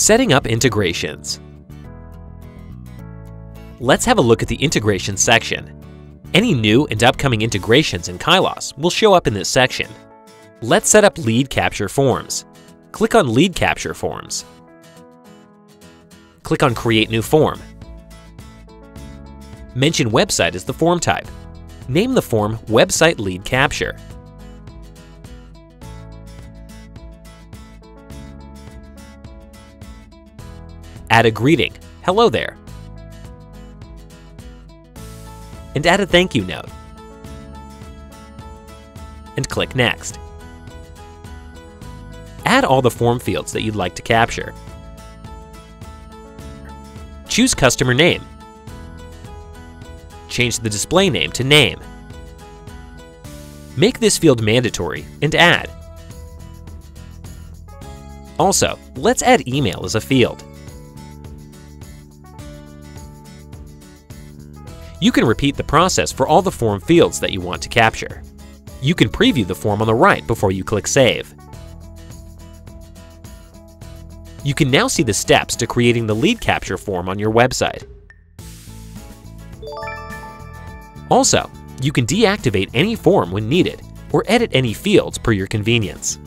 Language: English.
Setting up integrations. Let's have a look at the Integrations section. Any new and upcoming integrations in Kylas will show up in this section. Let's set up lead capture forms. Click on Lead Capture Forms. Click on Create New Form. Mention website as the form type. Name the form Website Lead Capture. Add a greeting, hello there, and add a thank you note. And click Next. Add all the form fields that you'd like to capture. Choose customer name. Change the display name to name. Make this field mandatory and add. Also, let's add email as a field. You can repeat the process for all the form fields that you want to capture. You can preview the form on the right before you click Save. You can now see the steps to creating the lead capture form on your website. Also, you can deactivate any form when needed or edit any fields per your convenience.